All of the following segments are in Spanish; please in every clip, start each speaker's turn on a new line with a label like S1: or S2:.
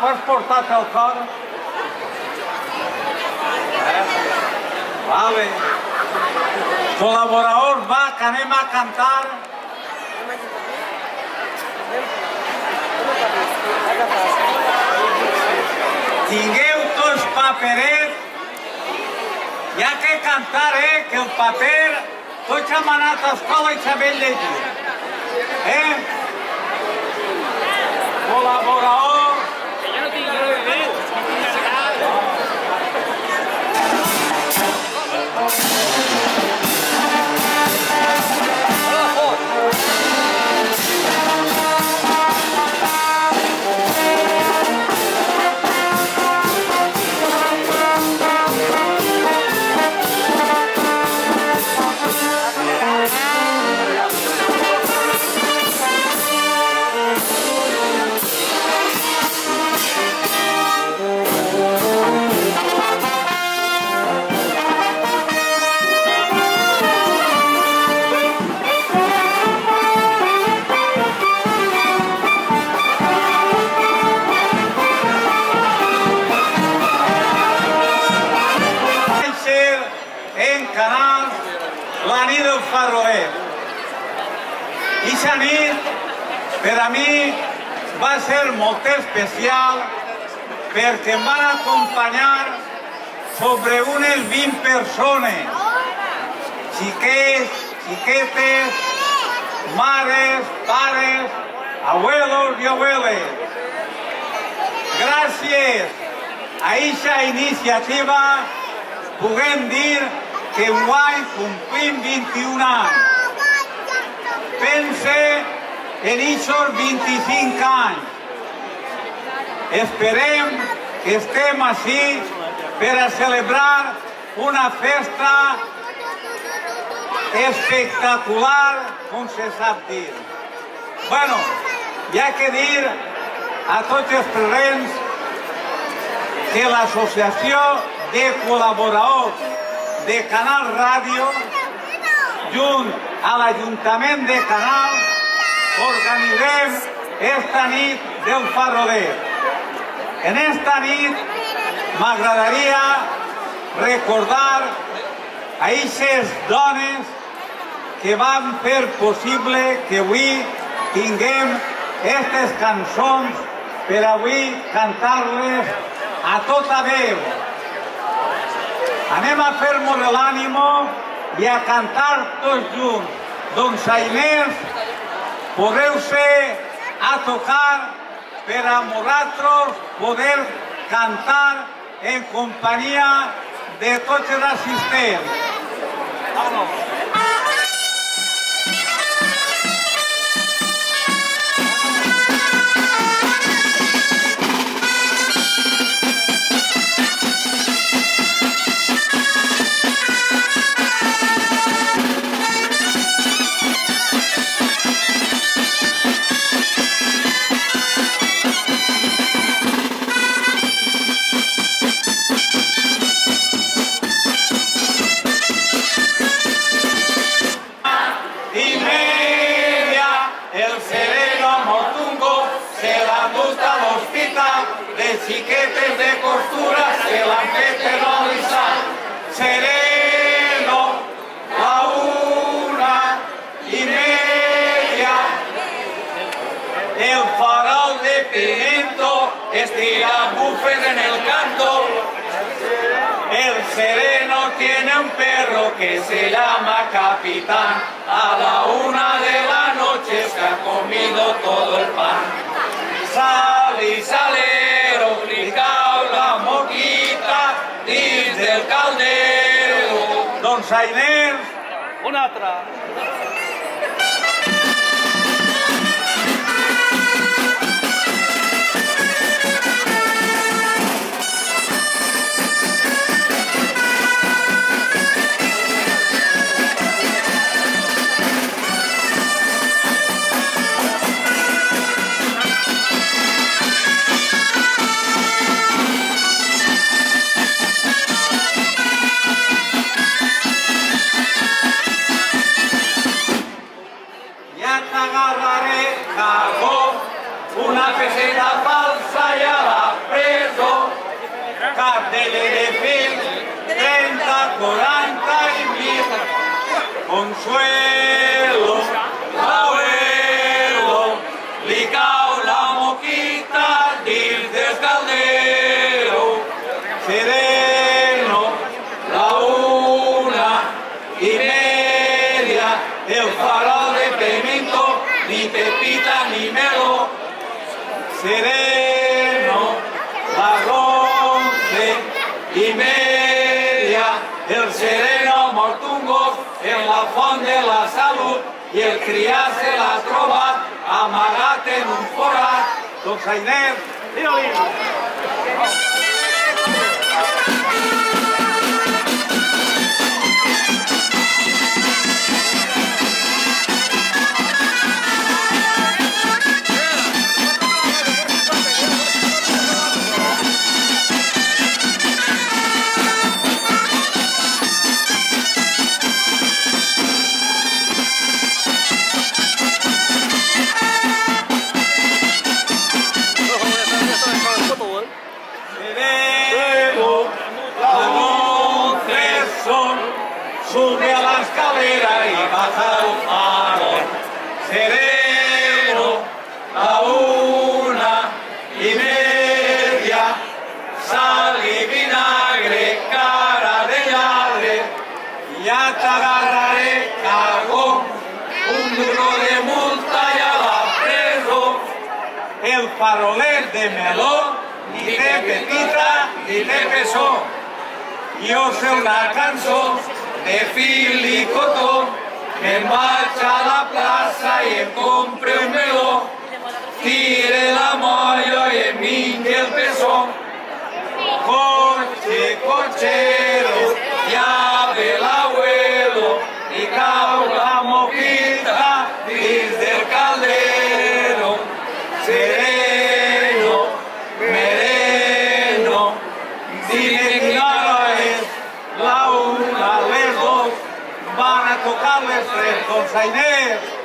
S1: vos portat el cor? Eh? Vale. Col·laboradors, va, que anem a cantar. Tingueu tots paperet, ja que cantar, eh, que el paper, tots hem anat a escola i sabem llegir. Eh? En canal la nit del Farroer. I aquesta nit, per a va ser molt especial perquè em van acompanyar sobre unes 20 persones, xiquets, xiquetes, mares, pares, abuelos i abueles. Gràcies a aquesta iniciativa puguem dir que enguany complim 21 anys. Pense en aquests 25 anys. Esperem que estem així per a celebrar una festa espectacular, com se sap dir. Bueno, hi ha que dir a tots els presents que l'Associació de Col·laboradors de Canal Ràdio, junt a l'Ajuntament de Canal, organitzem esta nit del Farroder. En esta nit m'agradaria recordar a aquestes dones que van fer possible que avui tinguem aquestes cançons per avui cantar-les a tota veu. Anem a fer-nos l'ànimo a cantar tots junts. Doncs a Inés podeu ser a tocar per a nosaltres poder cantar en companyia de tots els assistents. El farol de pimiento estira bufes en el canto. El sereno tiene un perro que se llama Capitán. A la una de la noche se ha comido todo el pan. Sal y salero, clicao la moquita dins del caldero. Don Sainer, una fonde la salud y el criarse la trova, amagate Munfora, don Jainer, parler de meló, ni de petita, ni de pesó. Yo sé una canción de filicoto, me marcha a la plaza y compre un meló. Tire la moyo y mingue el peso. Coche, coche. González, González.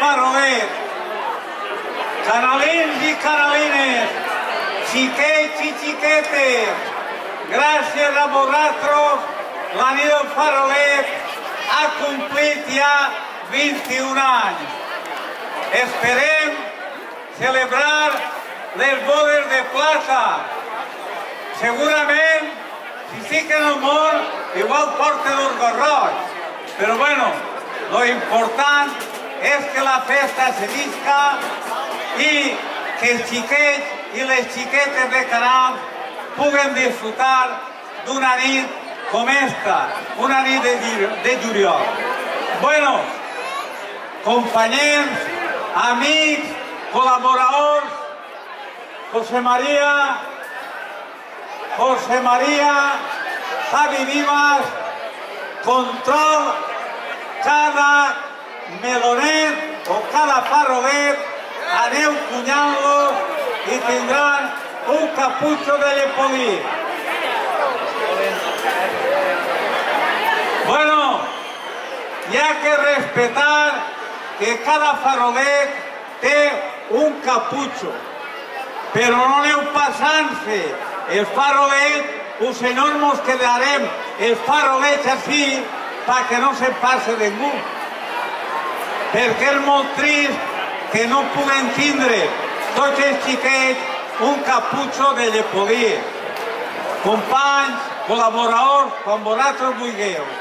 S1: Altra. Canalins i canalines, xiquets i xiquetes, gràcies a vosaltres la del farolet ha complit ja 21 anys. Esperem celebrar les bodes de plata. Segurament, si fiquen el món, igual porten els gorrots. Però bueno, lo important és que la festa se visca i que xiquets i les xiquetes de Canal puguen disfrutar d'una nit com esta, una nit de, de juliol. Bueno, companys, amics, col·laboradors, José María, José María, Javi Vivas, control cada melonet o cada farrolet, aneu cunyant-los i tindran un caputxo de llepolí. Bueno, ha que respetar que cada farolet té un caputxo, però no aneu passant-se. El farolet, us senyors mos quedarem els farolets així perquè no se passe ningú. Molt trist que no puguen tindre tots els xiquets un caputxo de llepodí. Companys, col·laboradors, quan vosaltres vulgueu.